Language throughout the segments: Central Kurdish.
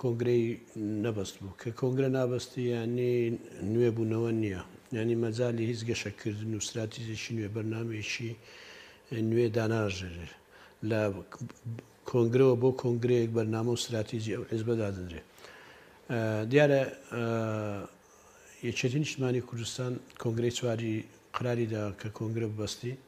کۆنگرەی نەبەست بوو، کە کۆنگرە نابەستی یانی نوێ بوونەوە نییە، یانی مەجالی هیچ گەشە کردن و ستراتیجێکی نوێ، بەرنامەیەکی نوێ داناناژێرێ. لە کۆنگرەوە بۆ کۆنگرەیەک بەرنامە و ستراتیجی ئەو حیزبە دادەنرێ. دیارە یەکێتی نیشتمانی کوردستان کۆنگرەی چواری قەراری دا کە کۆنگرە ببەستی.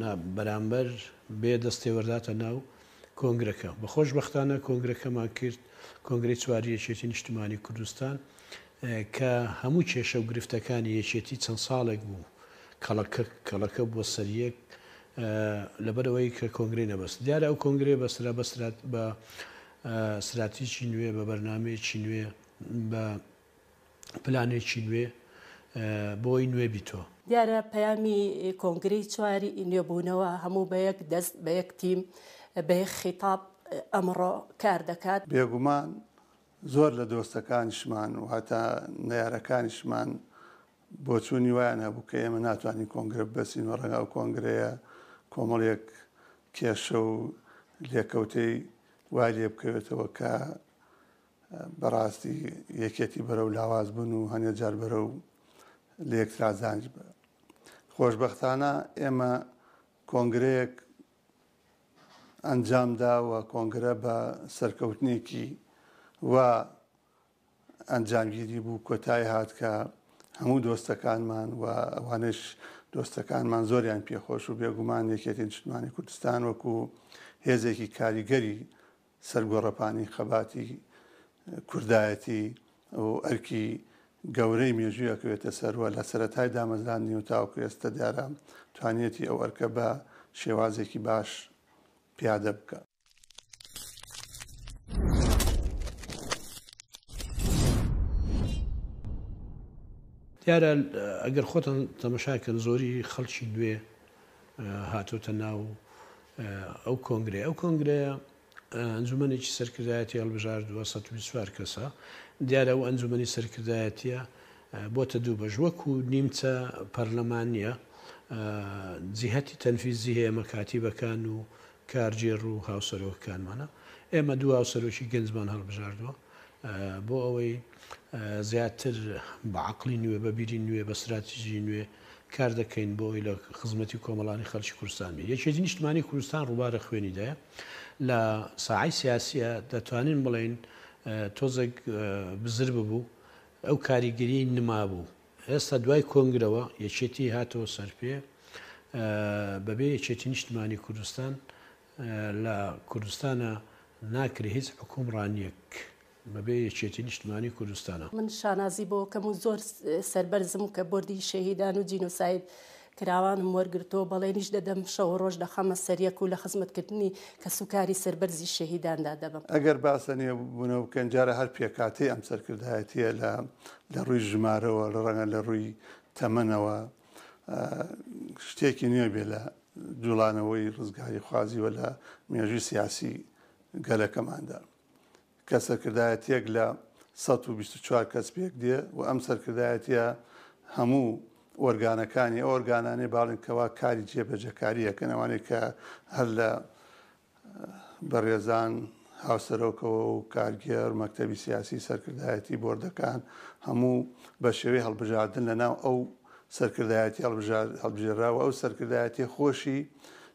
نا بەرامبەر بێ دەستێوەرداتە ناو کۆنگرەکە بە خۆشبەختانە کۆنگرەکەمان کرد کۆنگری چواری یەکێتی نیشتمانی کوردستان کە هەموو کێشە و گرفتەکانی یەکێتی چەند ساڵێک بوو کەڵەکە کەڵەکە بووە سەریەک لەبەرەوەی کە کۆنگری نەبەست دیارە ئەو کۆنگرێ بەسرا بەسرات بە سراتیکی نوێ بە بەرنمەیەکی نوێ بە پلانێکی نوێ بۆی نوێ بیتۆ. دیارە پەیامی کۆنگرەی چوار ی نوێبوونەوە هەموو بە یەک دەست، بە یەک تیم، بە یەک خیتاب ئەمڕۆ کار دەکات. بێگومان زۆر لە دۆستەکانیشمان و هەتا نەیارەکانیشمان بۆچوونی وایان هەبوو کە ئێمە ناتوانین کۆنگرە ببەستین و ڕەنگە ئەو کۆنگرەیە کۆمەڵێک کێشە و لێکەوتەی وای لێ بکەوێتەوە کە بەڕاستی یەکێتی بەرەو لاواز بوون و هەنێ جار بەرەو لە یەکترازانج بە خۆشببختانە ئێمە کۆنگرەیەک ئەنجامدا و کۆنگرە بە سەرکەوتنێکی و ئەنجامگیری بوو کۆتای هاات کە هەموو دۆستەکانمان و ئەوانش دۆستەکانمان زۆریان پێخۆش و بێگومان یەکێتی نیشتمانی کوردستان وەکو هێزێکی کاریگەری سەر گۆڕەپانی خەباتی کوردایەتی و ئەرکی گەورەی مێژووی ئەکەوێتە سەر و لە سەرەتای دامەزراندنی و تاوەکو ئێستە دیارە توانیوێتی ئەو ئەرکە بە شێوازێکی باش پیادە بکا. دیارە ئەگەر خۆتان تەمەشا کەن زۆری خەڵکی نوێ هاتۆتە ناو ئەو کۆنگرەیە. ئەو کۆنگرەیە ئەنجومەنێکی سەرکردایەتی هەڵبژاردووە سەد و بیست و چوار کەسە. دیارە ئەو ئەنجومەنی سەرکردایەتیە بۆتە دوو بەش وەکو نیمچە پەرلەمانیە جیهەتی تەنفیزی هەیە مەکاتیبەکان و کارگێڕ و هاوسەرۆکەکانمانە. ئێمە دوو هاوسەرۆکی گەنجمان هەڵبژاردووە. بۆ ئەوەی زیاتر بە عەقڵی نوێ، بە بیری نوێ، بە ستراتیژی نوێ کار دەکەین بۆ ئەوەی لە خزمەتی کۆمەڵانی خەڵکی کوردستان بین. یەکێتی نیشتمانی کوردستان ڕووبارە خوێنی دایە لە ساحەی سیاسیە، دەتوانین بڵێین تۆزێک بزر ببوو، ئەو کاریگەریەی نمابوو. ئێستا دوای کۆنگرەوە یەکێتی هاتەوە سەرپێ، بەبێ یەکێتی نیشتمانی کوردستان لە کوردستانا ناکری هیچ حکوم رانیەک بەبێ یەکێتی نیشتمانی کوردستانا. من شانازی بۆ کەم و زۆر سەربەرزم کە بۆردی شەهیدان و جینۆساید کراوانم وەرگرتووە بەڵێنیش دەدەم شەو و ڕۆژ دەخەمە سەر یەک و لە خزمەت کردنی کەس و کاری سەربەرزی شەهیداندا دەبم. ئەگەر باس لە نوێبوونەوە بکەین جارێ هەر پێکهاتەی ئەم سەرکردایەتیە لە لە ڕووی ژمارەوە لە ڕەنگە لە ڕووی تەمەنەوە شتێکی نوێ بێ لە جوڵانەوەی ڕزگاریخوازی و لە مێژووی سیاسی گەلەکەماندا کە سەرکردایەتیەک لە سەد و بیست و چوار کەس پێک دێ و ئەم سەرکردایەتیە هەموو ئۆرگانەکانی ئەو ئۆرگانانەی باڵێن کەوا کاری جێبەجەکاری ئەکەن ئەوانەی کە هەر لە بەڕێزان هاوسەرۆکەوە و کارگێڕ، مەکتەبی سیاسی، سەرکردایەتی، بۆردەکان، هەموو بە شێوەی هەڵبژاردن لە ناو ئەو سەرکردایەتیە هەڵبژێرراوە، ئەو سەرکردایەتیە خۆشی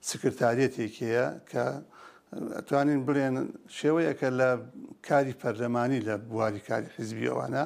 سکرتاریەتێکێیە کە ئەتوانین بڵێن شێوەیەکە لە کاری پەرلەمانی لە بواری کاری حیزبی ئەوانە.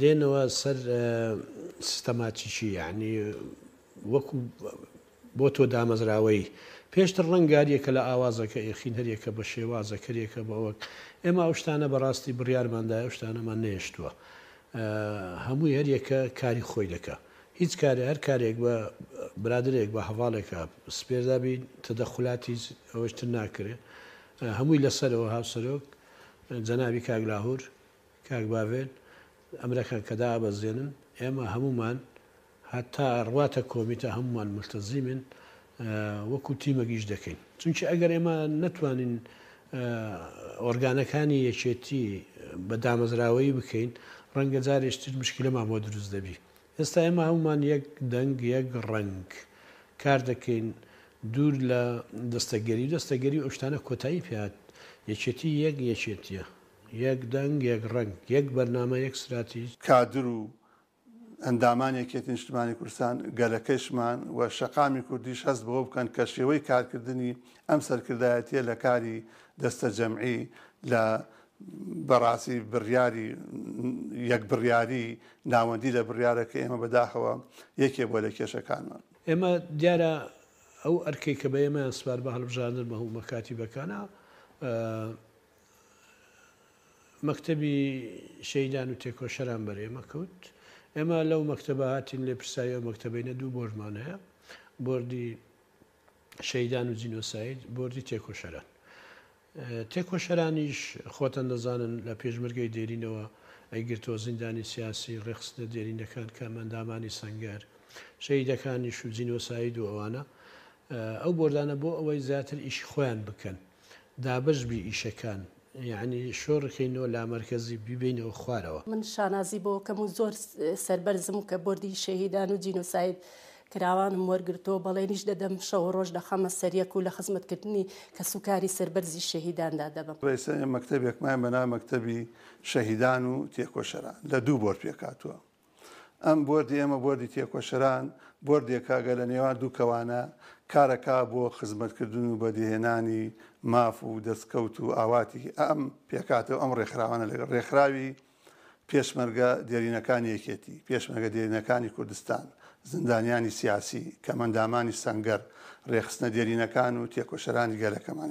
دێنەوە سەر سیستەماتیکی یەعنی وەکو بۆ تۆ دامەزراوەیی پێشتر ڕەنگاریە کە لە ئاوازەکە ئێخین هەریەکە بە شێوازە کەرێکە بە وەک ئێمە ئەو شتانە بەڕاستی بڕیارماندا ئەو شتانەمان نێشتووە هەمووی هەریەکە کاری خۆی دەکە هیچ کارێ هەر کارێک بە برادێک بە هەواڵێکە سپێردابی تەدەخلاتی ئەوەشتر ناکرێ هەمووی لەسەرەوە هاوسەرۆک جەناوی کاگلاهور کاک باڤێل، ئەمرەکان کە دائەبەزێنن، ئێمە هەموومان هەتا ڕواتە کۆمیتە هەموومان مولتەزیمین وەکو تیمەک ئیش دەکەین. چونکی ئەگەر ئێمە نەتوانین ئۆرگانەکانی یەکێتی بە دامەزراوەیی بکەین، ڕەنگە جارێکی تر مشکیلەمان بۆ دروست دەبی. ئێستا ئێمە هەموومان یەک دەنگ، یەک ڕەنگ کار دەکەین دوور لە دەستەگەری و دەستەگەری و ئەو شتانە کۆتایی پێ هات. یەکێتی یەک یەکێتییە. یەک دەنگ یەک ڕەنگ، یەک بەرنامە یەک ستراتیج. کادر و ئەندامان یەکێتی نیشتمانی کوردستان گەلەکەشمان و شەقامی کوردیش هەست بەوە بکەن کە شێوەی کارکردنی ئەم سەرکردایەتیە لە کاری دەستە جەمعی لە بەڕاستی بڕیاری یەک بڕیاری ناوەندی لە بڕیارە کە ئێمە بەداخەوە یەکێ بوە لە کێشەکانمان. ئێمە دیارە ئەو ئەرکەی کە بە ئێمەیان سپار بە هەڵبژاردن بە هومە کاتیبەکانە مەکتەبی شەهیدان و تێکۆشەران بەر ئێمە کەوت. ئێمە لەو مەکتەبە هاتین، لێپرسراوی ئەو مەکتەبینە دوو بۆردمان هەیە، بۆردی شەهیدان و جینۆساید، بۆردی تێکۆشەران. تێکۆشەرانیش خۆتان دەزانن لە پێشمەرگەی دێرینەوە ئەیگرتەوە زیندانی سیاسی، ڕێکخستنە دێرینەکان کە ئەندامانی سەنگەر، شەهیدەکانیش و جینۆساید و ئەوانە، ئەو بۆردانە بۆ ئەوەی زیاتر ئیشی خۆیان بکەن، دابەش بی ئیشەکان یانی شۆڕکەی نۆ لامەرکەزی بیبەینەوە خوارەوە. من شانازی بۆ کەم و زۆر سەربەرزم کە بۆردی شەهیدان و جینۆساید کراوانم وەرگرتووە بەڵێنیش دەدەم شەو و ڕۆژ دەخەمە سەریەک و لە خزمەت کردنی کەس و کاری سەربەرزی شەهیداندا دەبم. ڕێسایە مەکتەبێکمان بە ناو مەکتەبی شەهیدان و تێکۆشەران لە دوو بۆرد پێکهاتووە. ئەم بۆردی ئێمە بۆردی تێکۆشەران بۆردێکە گە لە نێوان دوو کەوانە کارەکا بۆ خزمەتکردن و بەدیهێنانی ماف و دەستکەوت و ئاواتی ئەم پێکاتە و ئەم ڕێکخراوانە لەگەڵ ڕێکخراوی پێشمەرگە دێرینەکانی یەکێتی پێشمەرگە دێرینەکانی کوردستان زندانیانی سیاسی کەمەندامانی سەنگەر ڕێخستنە دێرینەکان و تێکۆشەرانی گەلەکەمان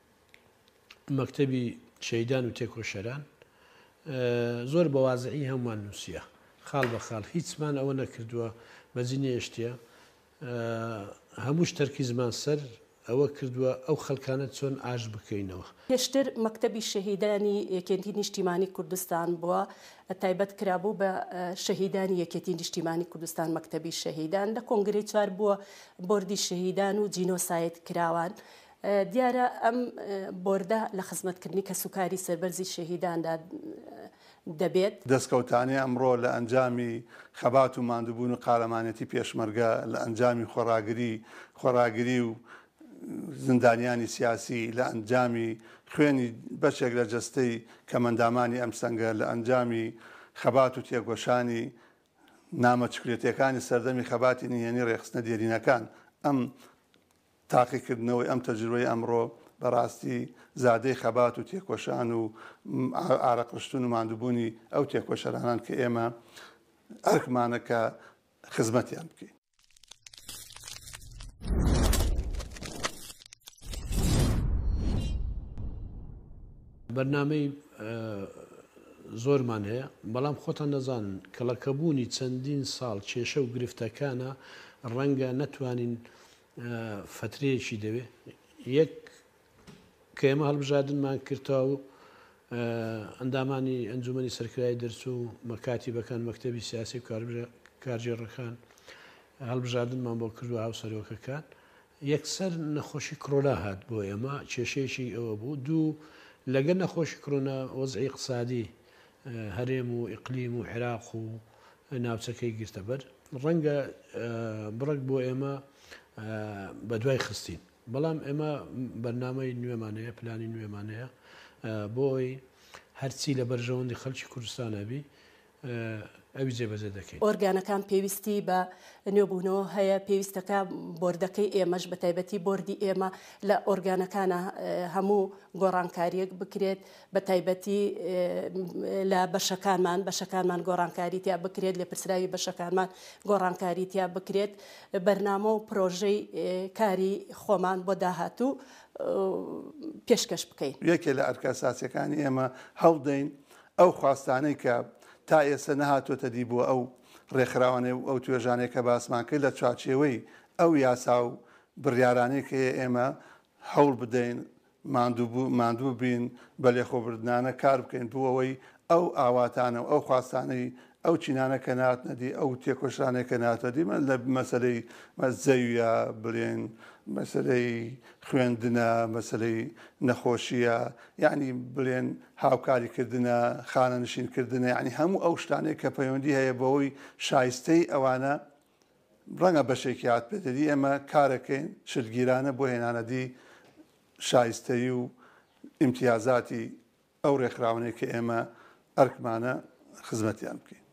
مەکتەبی شەیدان و تێکۆشەران زۆر بە وازعی هەمووان نووسە خاڵ بە خاڵ هیچمان ئەوە نەکردووە بەجی نێشتە هەمووش تەرکی زمان سەر ئەوە کردووە ئەو خەلکانە چۆن ئاش بکەینەوە. پێشتر مەکتەبی شەهیدانی یەکێنتی نیشتیمانی کوردستان بووە تایبەت کرابوو بە شەهیدانی یەکێتی نیشتیمانی کوردستان مەکتەبی شەهیدان لە کۆنگرەی چوار بووە بۆردی شەهیدان و جینۆساید کراوان دیارە ئەم بۆردە لە خزمەتکردنی کەسوکاری سەربەرزی شەهیداندا دەبێت. دەستکەوتانی ئەمڕۆ لە ئەنجامی خەبات و ماندوبون و قارەمانێتی پێشمەرگە لە ئەنجامی خۆڕاگری خۆراگری و زندانیانی سیاسی لە ئەنجامی خوێنی بەشێک لە جەستەی کەمەندامانی ئەم سەنگەر لە ئەنجامی خەبات و تێکۆشانی نامە چکلێتێکانی سەردەمی خەباتی نهێنی ڕێکخستنە دێرینەکان ئەم تاقیکردنەوەی ئەم تەجروبەی ئەمڕۆ بەڕاستی زادەی خەبات و تێکۆشان و ئارەقڕشتن و ماندوبونی ئەو تێکۆشەرانان کە ئێمە ئەرکمانە کە خزمەتیان بکەین. بەرنامەی زۆرمان هەیە بەڵام خۆتان دەزانن کەڵەکەبوونی چەندین ساڵ کێشە و گرفتەکانە ڕەنگە نەتوانین فەترەیەکی دەوێ یەک کە ئێمە هەڵبژاردنمان کردەوە و ئەندامانی ئەنجومی سەرکرای دەرچوو مەکاتیبەکان مەکتتەبی سیاسی و کارژێڕەکان هەڵبژاردنمان بۆ کردو هاوسەرۆکەکان یەکسەر نەخۆشی کڕۆنا هات بۆ ئێمە کێشەیەکی ئەوە بوو دوو لەگە نەخۆشی کڕۆنا وەزعی قسادی هەرێم و ئیقلیم و عێراق و ناوچەکەی گرتە بەر. ڕەنگە بڕەک بۆ ئێمە بە دوای خستین، بەڵام ئێمە بەرنامەی نوێمان هەیە، پلانی نوێمان هەیە بۆ ئەوەی هەرچی لە بەرژەوەندی خەڵکی کوردستان ئەبی ئەوی جێبەجێ دەکەین. ئۆرگانەکان پێویستی بە نوێبوونەوە هەیە، پێویستە کە بۆردەکەی ئێمەش، بەتایبەتی بۆردی ئێمە لە ئۆرگانەکانە هەموو گۆڕانکارییەک بکرێت. بە تایبەتی لە بەشەکانمان، بەشەکانمان گۆڕانکاری تیا بکرێت، لێپرسراوی بەشەکانمان گۆڕانکاری تیا بکرێت، بەرنامە و پرۆژەی کاری خۆمان بۆ داهاتوو پێشکەش بکەین. یەکێ لە ئەرکە ئەساسییەکانی ئێمە هەڵدەین ئەو خواستانەی کە تا ئێستە نەهاتووەتە دی بۆ ئەو ڕێکخراوانەی و ئەو توێژانەی کە باسمان کرد لە چوارچێوەی ئەو یاسا و بڕیارانەی کە ئێمە هەوڵ بدەین ماندوو بین بە لێخۆبردنانە کار بکەین بۆ ئەوەی ئەو ئاواتانە و ئەو خواستانەی ئەو چینانە کە نهاتنە دی، ئەو تێکۆشانەی کە نهاتە دی، لە مەسەلەی زەویە بڵێن، مەسەلەی خوێندنە، مەسەلەی نەخۆشییە، یەعنی بڵێن هاوکاری کردنە، خانەنشین کردنە، یەعنی هەموو ئەو شتانەی کە پەیوەندی هەیە بەوەی شایستەی ئەوانە ڕەنگە بەشێکی هات پێدەری ئێمە کارەکەین شلگیرانە بۆ هێنانەدی شایستەی و ئیمتیازاتی ئەو ڕێکخراونەی کە ئێمە ئەرکمانە خزمەتیان بکەین.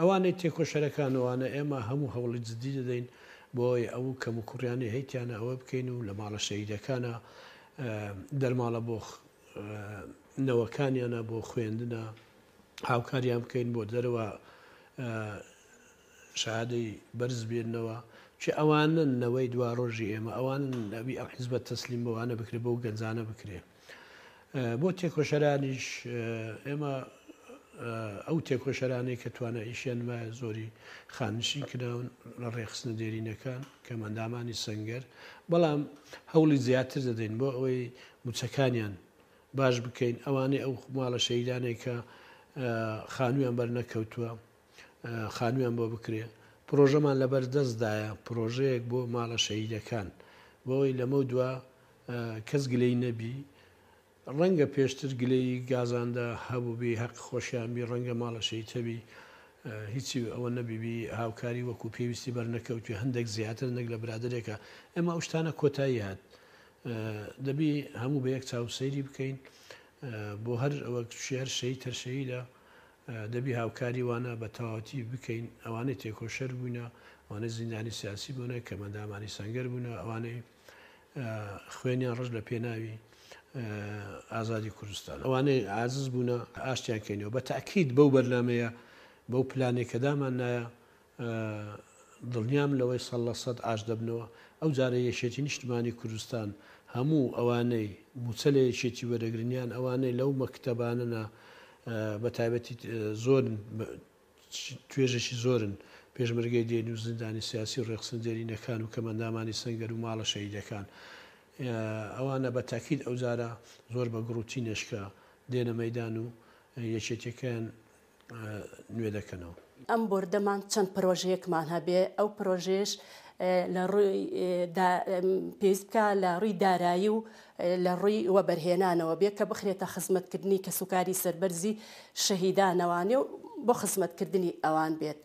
ئەوانەی تێکۆشەرەکان ئەوانە ئێمە هەموو هەوڵی جددی دەدەین بۆی ئەو کەم و کوڕیانی هەیتیانە ئەوە بکەین و لە ماڵە شەیدەکانە دەرماڵە بۆ نەوەکانیانە بۆ خوێندنە هاوکاریان بکەین بۆ دەرەوە شادەی بەرز بێنەوە چی ئەوانە نەوەی دوا ڕۆژی ئێمە ئەوان نەبی ئەم حیزبەت تەسلیم بەوانە بکرێت بەو گەنجانە بکرێت بۆ تێکۆشەرانیش ئێمە ئەو تێکۆشەرانەی کە توانایشیان وایە زۆری خانشین کراون لە ڕێخستنە دێرینەکان کەم ئەندامانی سەنگەر بەڵام هەوڵی زیاتر دەدەین بۆ ئەوەی موچەکانیان باش بکەین ئەوانەی ئەو ماڵە شەیدانێک کە خانوویان بەرنەکەوتووە خانوویان بۆ بکرێ پرۆژەمان لەبەر دەستدایە پرۆژەیەک بۆ ماڵە شەیدەکان بۆەوەی لەمە دوا کەس گلەی نەبی ڕەنگە پێشتر گلەیی گازاندا هەبوبی هەق خۆشیان بی ڕەنگە ماڵە شەیتەبی هیچی ئەوە نەبیبی هاوکاری وەکو پێویستی بەرنەکەوتوی هەندەک زیاتر نەک لە برادەرێکا ئێمە ئەو شتانە کۆتایی هات دەبی هەموو بە یەک چاو سەیری بکەین بۆ هەر ئەوە کچی هەر شەی تەرشەیدە دەبی هاوکاری وانە بە تەواوەتی بکەین ئەوانەی تێکۆشەر بووینە ئەوانەی زیندانی سیاسی بوونە کەمەندامانی سەنگەر بوونە ئەوانەی خوێنیان ڕژ لە پێناوی ئازادی کوردستان ئەوانەی ئازز بوونە ئاشتیان کەینەوە بە تاکیت بەو بەرنمەیە بەو پلانێک کە دامان نایە دڵنیام لەوەی سەڵ لە سەد ئاش دەبنەوە ئەو جارە یەکێتی نیشتمانی کوردستان هەموو ئەوانەی موچە لە یەکێتی وەرەگرنیان ئەوانەی لەو مەکتتەبانەنا بە تایبەتی زۆر توێژێکی زۆرن پێشمەرگەی دێن و زیندانی سیاسی و ڕێخسن دێرینەکان و کەمەندامانی سەنگەر و ماڵە شەهیدەکان ئەوانە بە تاکید ئەو جارە زۆر بە گوڕ و تینێشکە دێنە مەیدان و یەکێتیەکەیان نوێ دەکەنەوە. ئەم بۆردەمان چەند پرۆژەیەکمان هەبێ ئەو پرۆژەیەش لە ڕووی پێویست بکا لە ڕووی دارایی و لە ڕووی وەبەرهێنانەوە بێ کە بخرێتە خزمەتکردنی کەسوکاری سەربەرزی شەهیدانەوانێ و بۆ خزمەتکردنی ئەوان بێت.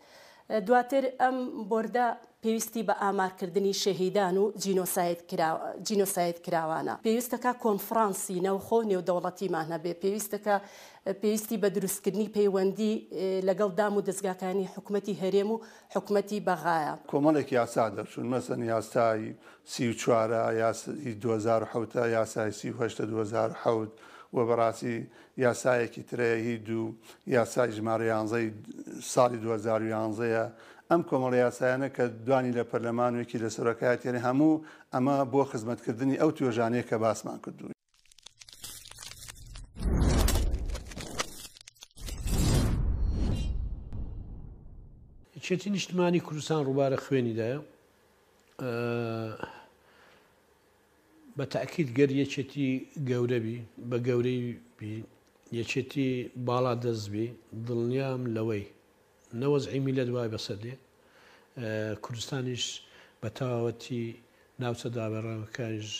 دواتر ئەم بۆردە پێویستی بە ئامارکردنی شەهیدان و جینۆسایدکراوانە. پێویستەکا کۆنفڕانسی ناوخۆ و نێودەوڵەتیمان هەبێ. پێویستەکا پێویستی بە دروستکردنی پەیوەندی لەگەڵ دام و دەزگاکانی حکومەتی هەرێم و حکومەتی بەغایە. کۆمەڵێک یاسا دەرچوون، مەسەن یاسای سی و چوار ە یاس ی دوو هەزار و حەوت ە یاسای سی و هەشت ە دوو هەزار و حەوت وە بەڕاستی یاسایەکی ترەیە هی دوو یاسای ژمارە یانزە ی ساڵی دوو هەزار و یانزە یە ئەم کۆمەڵە یاسایانە کە دوانی لە پەرلەمان و یەکی لە سەرۆکایەتیانی هەموو ئەمە بۆ خزمەت کردنی ئەو توێژانەیە کە باسمان کردووی. یەکێتی نیشتمانی کوردستان ڕووبارە خوێنیدایە بە تاکیت گەر یەکێتی گەورەبی بە گەورەی بی یەکێتی باڵا دەستبی دڵنیام لەوەی نە وەزعی میلەت وای بەسەر دێ کوردستانیش بە تەواوەتی ناوچە دابەرەوەکانیش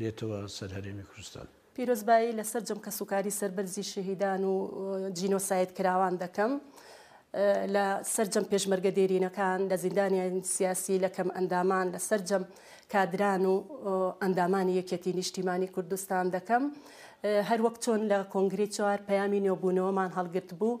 دێتەوە سەر هەرێمی کوردستان. پیرۆزبایی لە سەرجەم کەسوکاری سەربەرزی شەهیدان و جینۆساید کراوان دەکەم لە سەرجەم پێشمەرگە دێرینەکان لە زیندانیان سیاسی لە کەم ئەندامان لە سەرجەم کادران و ئەندامانی یەکێتی نیشتیمانی کوردستان دەکەم هەر وەک چۆن لە کۆنگری چوار پەیامی نۆبوونەوەمان هەڵگرت بوو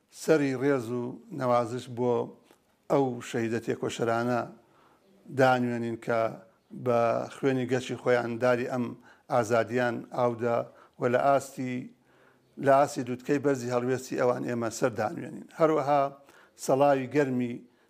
سەری ڕێز و نەوازش بۆ ئەو شەهیدە تێکۆشەرانە دانوێنین کە بە خوێنی گەچی خۆیان داری ئەم ئازادییان ئاودا و لە ئاستی لە ئاستی لوتکەی بەرزی هەڵوێستی ئەوان ئێمە سەر دانوێنین. هەروەها سەڵاوی گەرمی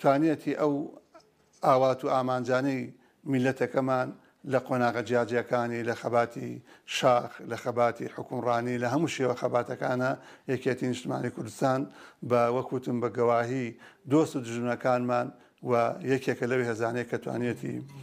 توانیەتی ئەو ئاوات و ئامانجانەی میللەتەکەمان لە قۆناغە جیاجیاکانی لە خەباتی شاخ لە خەباتی حوکمڕانی لە هەموو شێوە خەباتەکانا یەکێتی نیشتمانی کوردستان بە وەک وتم بە گەواهی دۆست و دژمنەکانمان و یەکێکە لەو هێزانەی کە توانیەتی